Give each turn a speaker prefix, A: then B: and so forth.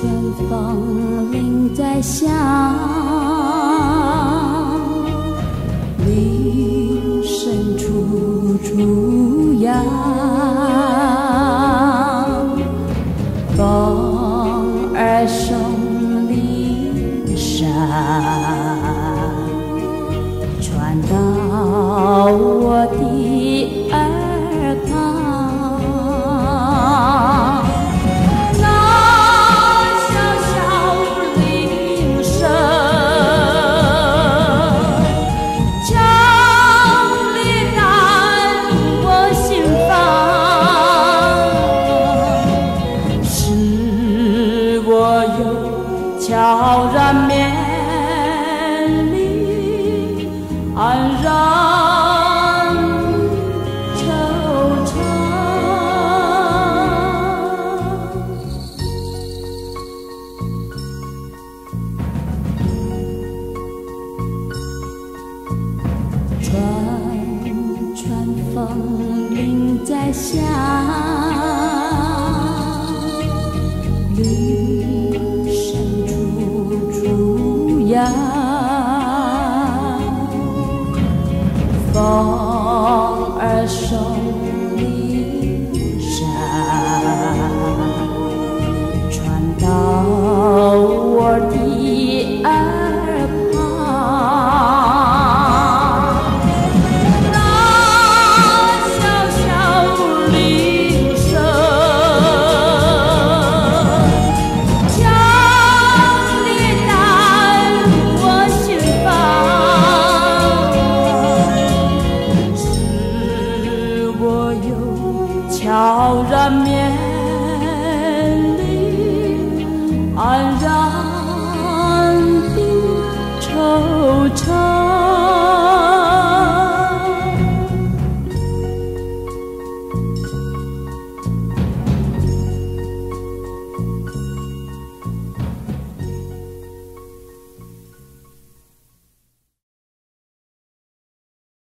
A: 春风铃在响，铃声处处扬，风儿送铃声传到难绵里黯然惆怅，串串风铃在响。我又悄然面